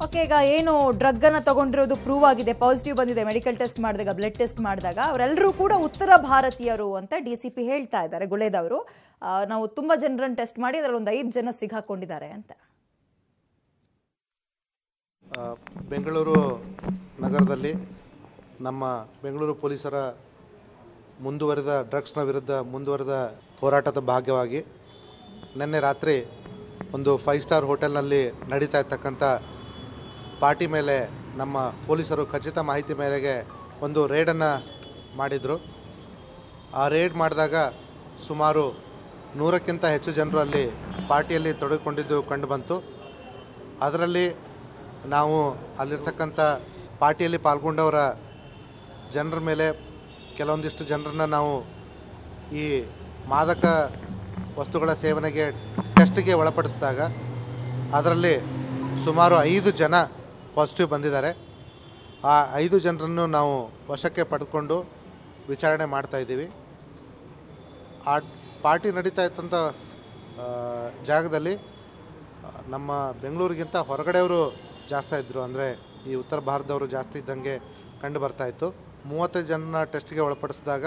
Okay, ಈಗ ಏನು drug ಅನ್ನ ತಗೊಂಡಿರೋದು ಪ್ರೂವ್ ಆಗಿದೆ ಪಾಸಿಟಿವ್ ಬಂದಿದೆ ಮೆಡಿಕಲ್ ಟೆಸ್ಟ್ ಮಾಡಿದಾಗ ಬ್ಲಡ್ ಟೆಸ್ಟ್ ಮಾಡಿದಾಗ ಅವರೆಲ್ಲರೂ ಕೂಡ ಉತ್ತರ ಭಾರತೀಯರು ಅಂತ ಡಿ ಸಿ ಪಿ ಹೇಳ್ತಾ ಇದ್ದಾರೆ ಗುಳೇದವರು ನಾವು ತುಂಬಾ ಜನರನ್ನು ಟೆಸ್ಟ್ ಮಾಡಿ ಅದರಲ್ಲಿ ಒಂದು ಐದು ಜನ ಸಿಗಾಕೊಂಡಿದ್ದಾರೆ ಅಂತ. ಬೆಂಗಳೂರು ನಗರದಲ್ಲಿ ನಮ್ಮ ಬೆಂಗಳೂರು ಪೊಲೀಸರ ಮುಂದುವರೆದ ಡ್ರಗ್ಸ್ನ ವಿರುದ್ಧ ಮುಂದುವರೆದ ಹೋರಾಟದ ಭಾಗವಾಗಿ ನಿನ್ನೆ ರಾತ್ರಿ ಒಂದು ಫೈವ್ ಸ್ಟಾರ್ ಹೋಟೆಲ್ನಲ್ಲಿ ನಡೀತಾ ಇರ್ತಕ್ಕಂಥ ಪಾರ್ಟಿ ಮೇಲೆ ನಮ್ಮ ಪೊಲೀಸರು ಖಚಿತ ಮಾಹಿತಿ ಮೇರೆಗೆ ಒಂದು ರೇಡನ್ನು ಮಾಡಿದರು. ಆ ರೇಡ್ ಮಾಡಿದಾಗ ಸುಮಾರು ನೂರಕ್ಕಿಂತ ಹೆಚ್ಚು ಜನರು ಅಲ್ಲಿ ಪಾರ್ಟಿಯಲ್ಲಿ ತೊಡಗಿಕೊಂಡಿದ್ದು ಕಂಡುಬಂತು ಅದರಲ್ಲಿ ನಾವು ಅಲ್ಲಿರ್ತಕ್ಕಂಥ ಪಾರ್ಟಿಯಲ್ಲಿ ಪಾಲ್ಗೊಂಡವರ ಜನರ ಮೇಲೆ ಕೆಲವೊಂದಿಷ್ಟು ಜನರನ್ನು ನಾವು ಈ ಮಾದಕ ವಸ್ತುಗಳ ಸೇವನೆಗೆ ಟೆಸ್ಟ್ಗೆ ಒಳಪಡಿಸಿದಾಗ ಅದರಲ್ಲಿ ಸುಮಾರು ಐದು ಜನ ಪಾಸಿಟಿವ್ ಬಂದಿದ್ದಾರೆ. ಆ ಐದು ಜನರನ್ನು ನಾವು ವಶಕ್ಕೆ ಪಡೆದುಕೊಂಡು ವಿಚಾರಣೆ ಮಾಡ್ತಾ ಇದ್ದೀವಿ. ಆ ಪಾರ್ಟಿ ನಡೀತಾ ಇದ್ದಂಥ ಜಾಗದಲ್ಲಿ ನಮ್ಮ ಬೆಂಗಳೂರಿಗಿಂತ ಹೊರಗಡೆಯವರು ಜಾಸ್ತಿ ಇದ್ದರು ಅಂದರೆ ಈ ಉತ್ತರ ಭಾರತದವರು ಜಾಸ್ತಿ ಇದ್ದಂಗೆ ಕಂಡು ಬರ್ತಾಯಿತ್ತು ಮೂವತ್ತೈದು ಜನ ಟೆಸ್ಟ್ಗೆ ಒಳಪಡಿಸಿದಾಗ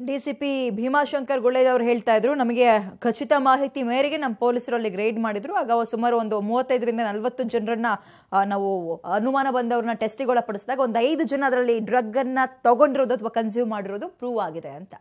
ಡಿ ಸಿ ಪಿ ಭೀಮಾಶಂಕರ್ ಗುಳ್ಳೇದವ್ರು ಹೇಳ್ತಾ ಇದ್ರು, ನಮಗೆ ಖಚಿತ ಮಾಹಿತಿ ಮೇರೆಗೆ ನಮ್ಮ ಪೊಲೀಸರು ಅಲ್ಲಿ ಗ್ರೇಡ್ ಮಾಡಿದ್ರು. ಆಗ ಸುಮಾರು ಒಂದು ಮೂವತ್ತೈದರಿಂದ ನಲವತ್ತು ಜನರನ್ನ ನಾವು ಅನುಮಾನ ಬಂದವ್ರನ್ನ ಟೆಸ್ಟಿಗೆ ಒಳಪಡಿಸಿದಾಗ ಒಂದು ಐದು ಜನ ಅದರಲ್ಲಿ ಡ್ರಗ್ ಅನ್ನ ತಗೊಂಡಿರೋದು ಅಥವಾ ಕನ್ಸ್ಯೂಮ್ ಮಾಡಿರೋದು ಪ್ರೂವ್ ಆಗಿದೆ ಅಂತ.